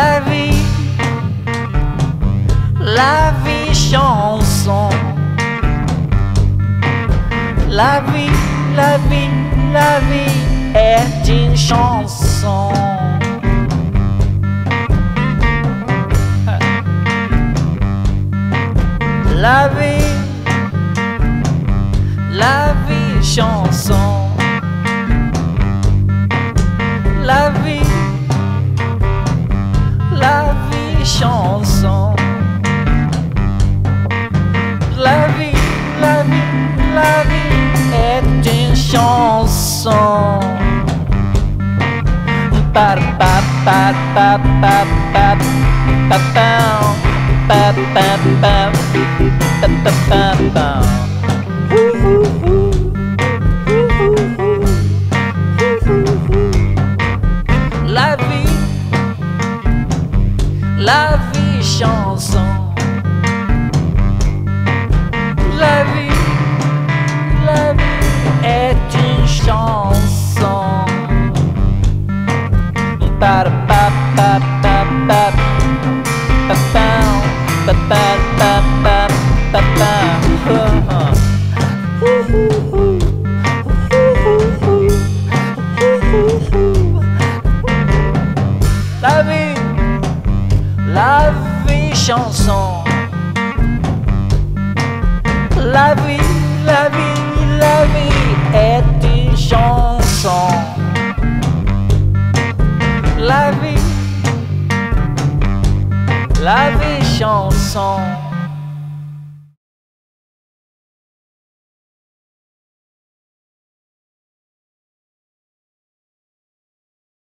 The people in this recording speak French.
La vie, la vie chanson. La vie, la vie, la vie est une chanson. La vie, la vie chanson. La vie chanson. La vie, la vie, la vie est une chanson. Pa pa pa pa pa pa pa pa pa pa pa pa pa pa la vie chanson. La vie, la vie est une chanson. La vie, la vie, la vie est une chanson. La vie, la vie chanson.